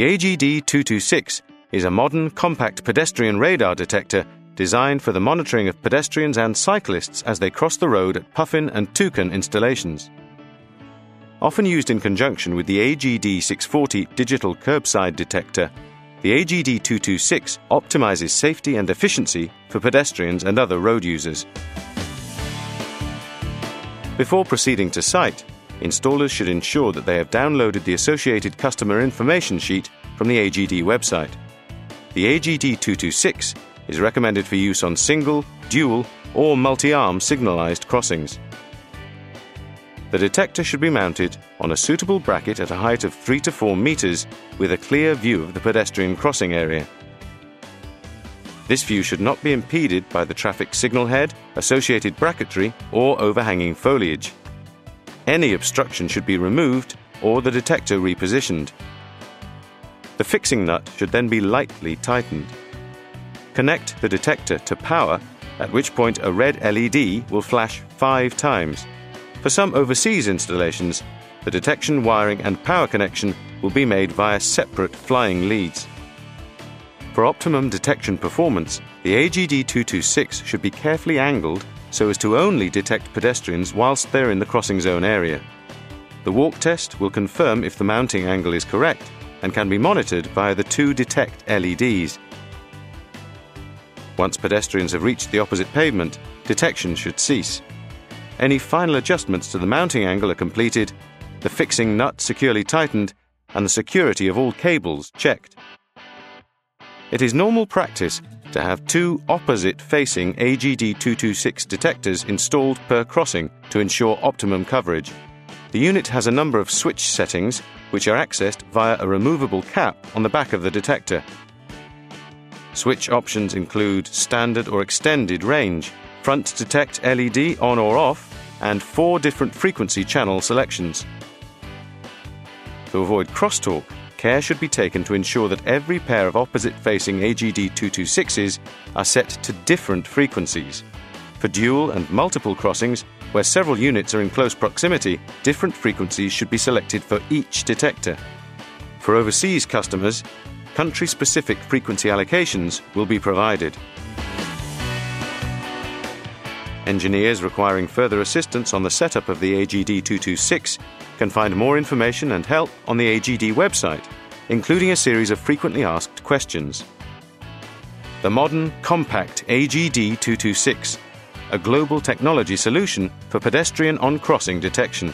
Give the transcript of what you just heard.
The AGD 226 is a modern, compact pedestrian radar detector designed for the monitoring of pedestrians and cyclists as they cross the road at Puffin and Toucan installations. Often used in conjunction with the AGD 640 digital curbside detector, the AGD 226 optimizes safety and efficiency for pedestrians and other road users. Before proceeding to site, installers should ensure that they have downloaded the associated customer information sheet from the AGD website. The AGD 226 is recommended for use on single, dual, or multi arm signalized crossings. The detector should be mounted on a suitable bracket at a height of 3 to 4 metres with a clear view of the pedestrian crossing area. This view should not be impeded by the traffic signal head, associated bracketry, or overhanging foliage. Any obstruction should be removed or the detector repositioned. The fixing nut should then be lightly tightened. Connect the detector to power, at which point a red LED will flash five times. For some overseas installations, the detection, wiring, and power connection will be made via separate flying leads. For optimum detection performance, the AGD 226 should be carefully angled so as to only detect pedestrians whilst they're in the crossing zone area. The walk test will confirm if the mounting angle is correct and can be monitored via the two detect LEDs. Once pedestrians have reached the opposite pavement, detection should cease. Any final adjustments to the mounting angle are completed, the fixing nut securely tightened, and the security of all cables checked. It is normal practice to have two opposite facing AGD 226 detectors installed per crossing to ensure optimum coverage. The unit has a number of switch settings which are accessed via a removable cap on the back of the detector. Switch options include standard or extended range, front detect LED on or off, and four different frequency channel selections. To avoid crosstalk, care should be taken to ensure that every pair of opposite facing AGD 226s are set to different frequencies. For dual and multiple crossings, where several units are in close proximity, different frequencies should be selected for each detector. For overseas customers, country specific frequency allocations will be provided. Engineers requiring further assistance on the setup of the AGD 226 can find more information and help on the AGD website, including a series of frequently asked questions. The modern, compact AGD 226, a global technology solution for pedestrian on crossing detection.